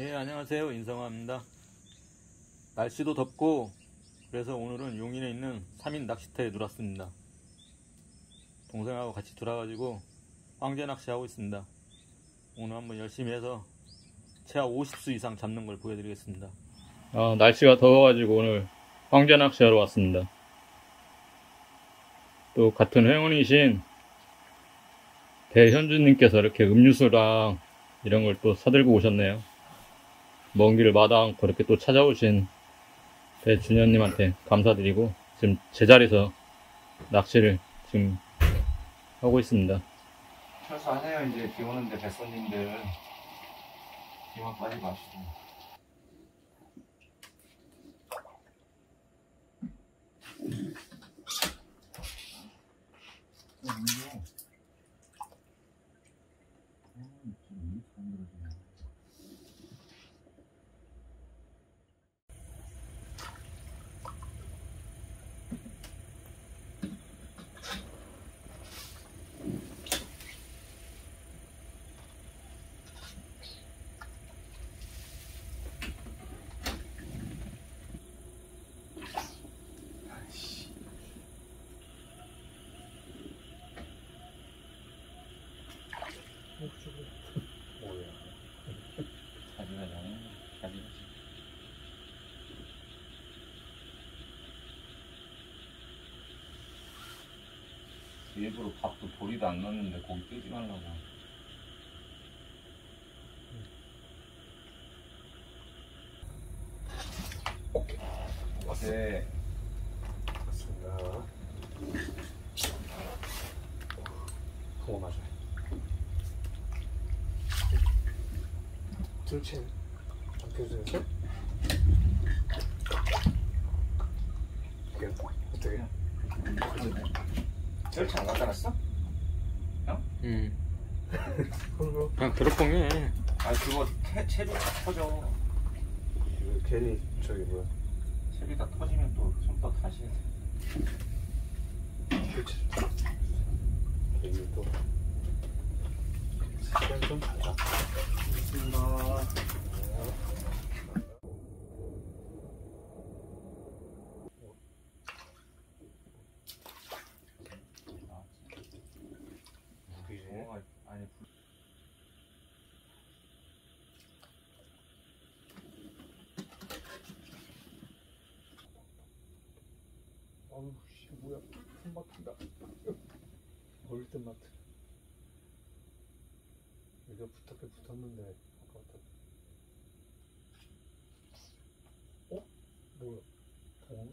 예, 안녕하세요. 인성화입니다. 날씨도 덥고, 그래서 오늘은 용인에 있는 3인 낚시터에 들어왔습니다. 동생하고 같이 들어와가지고, 황제 낚시하고 있습니다. 오늘 한번 열심히 해서, 최하 50수 이상 잡는 걸 보여드리겠습니다. 아, 날씨가 더워가지고 오늘 황제 낚시하러 왔습니다. 또 같은 회원이신 배현주님께서 이렇게 음료수랑 이런 걸 또 사들고 오셨네요. 먼 길을 마다 않고 이렇게 또 찾아오신 배준현님한테 감사드리고 지금 제자리에서 낚시를 지금 하고 있습니다. 철수하네요 이제 비 오는데 뱃손님들 비만 빠지고 합시다 뭐야 자기가 일부러 밥도 보리도 안 넣었는데 고기 끄지 말라고 네. 맞습니다. 그거 맞아요. 둘째, 안겨주세요. 이게 어떻게? 절차 안 갖다 놨어? 음, 그리고 그냥 드롭봉해. 아 그거 태, 채비 다 터져 이거 괜히 저기 뭐야? 채비 다 터지면 또 손톱 다시 해야 돼 둘째. 괜히 또 시간 좀 불- 어우 씨 뭐야 손 막힌다 멀든 마트 여기가 붙었게 붙었는데 아까부터 어? 뭐야 어?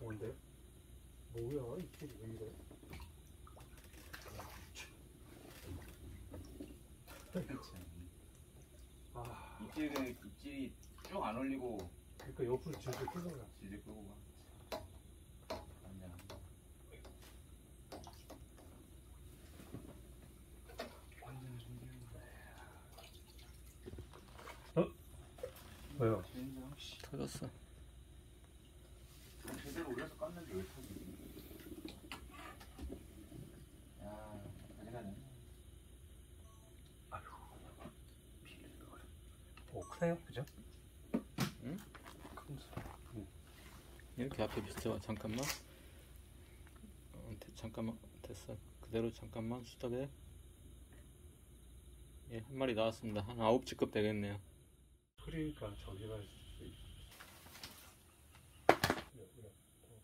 뭔데? 뭐야 이게 왜 이래 아 입질은 입질이 쭉 안 올리고 그러니까 옆으로 질질 끌고 가 질질 끄고 가 아니야 완전 왜요? 준비한 씨 터졌어. 제대로 올려서 깠는데 왜야 가져가네 오 크네요 그죠? 응? 큰 수. 이렇게 앞에 비춰. 잠깐만. 어, 대- 잠깐만. 됐어. 그대로 잠깐만. 스톱해. 예, 한 마리 나왔습니다. 한 9찌급 되겠네요. 그러니까 저기가 수 있- 여기가 또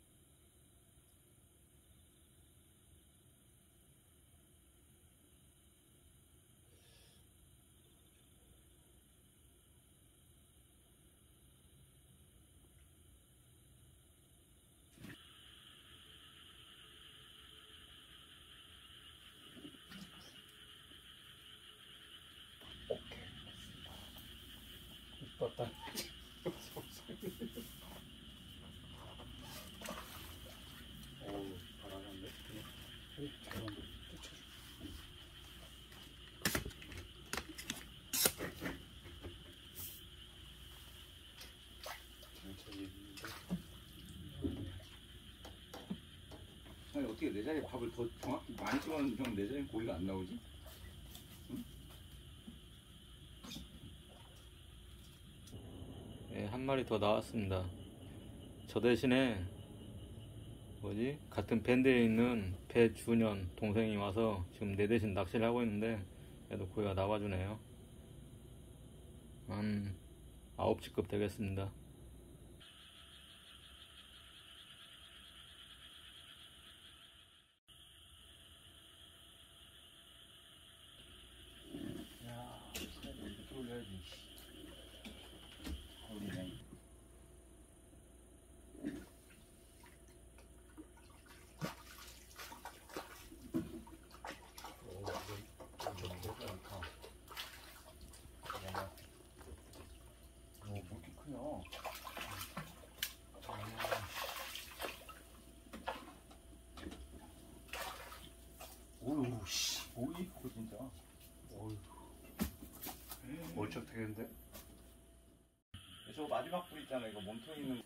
이뻤다. 어떻게 내 자리에 밥을 더 정확히 많이 찍었는데 형 내 자리에 고기가 안 나오지? 예, 한 마리 더 나왔습니다. 저 대신에 뭐지? 같은 밴드에 있는 배준현 동생이 와서 지금 내 대신 낚시를 하고 있는데 얘도 고기가 나와주네요. 한 9시급 되겠습니다. 씨, 뭐이 이거 진짜. 어휴. 멀쩍 되겠는데? 저거 마지막 불 있잖아, 이거 몸통 있는.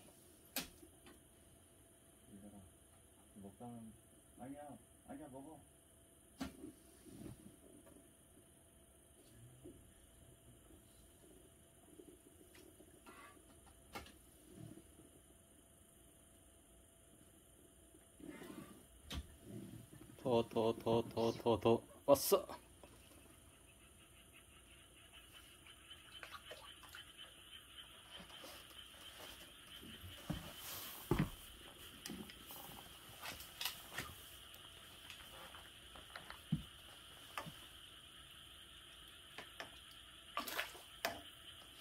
먹다는 아니야, 아니야 먹어. 더, 더, 더, 더, 더, 더. 왔어!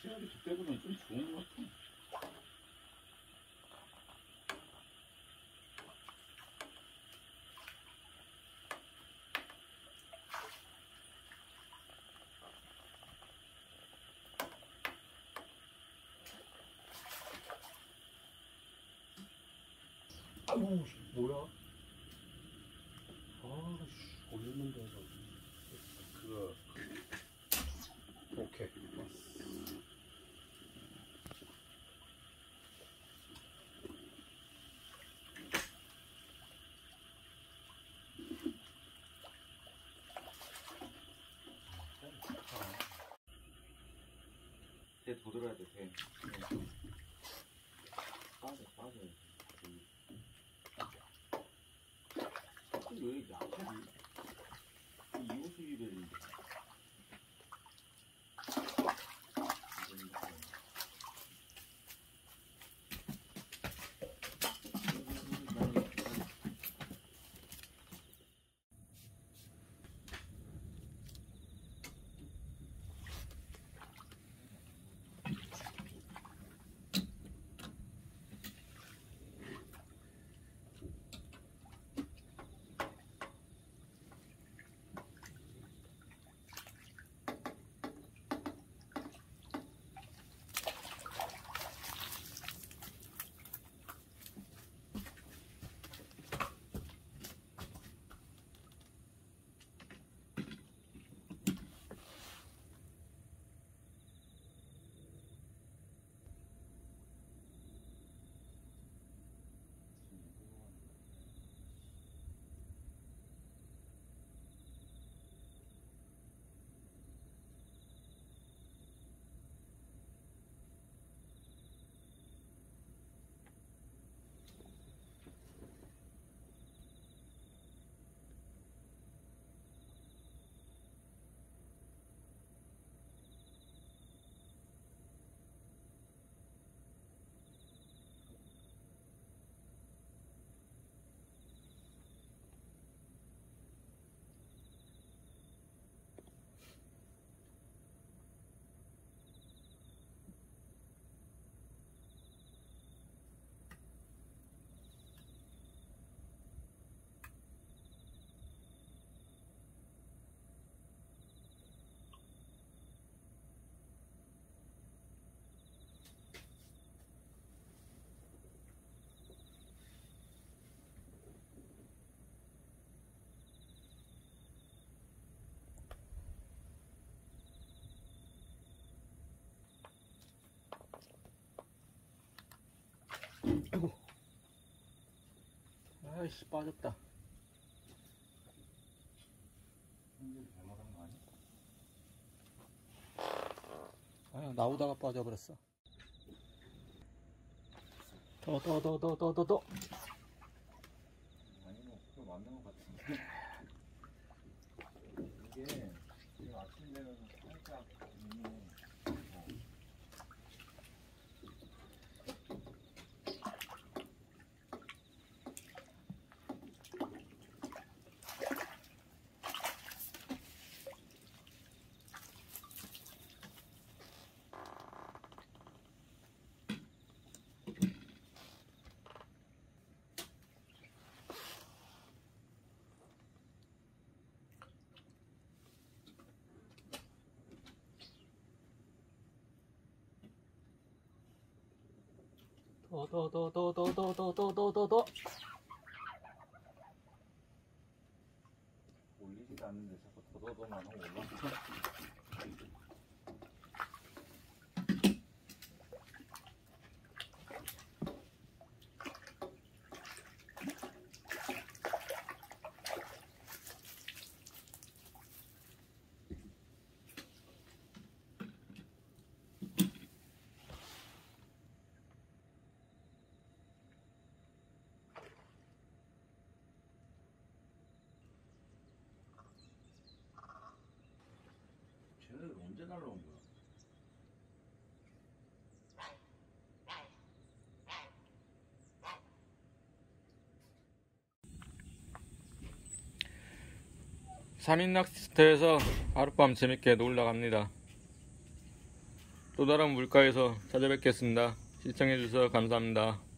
시간이 그때보다는 좀 좋은 것 같아. 씨, 뭐야? 아, 씨, 올렸는데, 저. 그거. 오케이. 배 도드려야 돼, 배. 빠져, 빠져. 왜 약하 아이씨, 빠졌다. 아니, 나오다가 빠져버렸어. 더, 더, 더, 더, 더, 더, 더. 아니 뭐 그거 맞는 것 같은데 이게 지금 아침 되면 더, 더, 더, 더, 더, 더, 더, 더, 더, 더, 더. 올리지도 않는데 자꾸 더더더만 하고 올라 쟤네 3인 낚시터에서 하룻밤 재밌게 놀러 갑니다. 또 다른 물가에서 찾아뵙겠습니다. 시청해주셔서 감사합니다.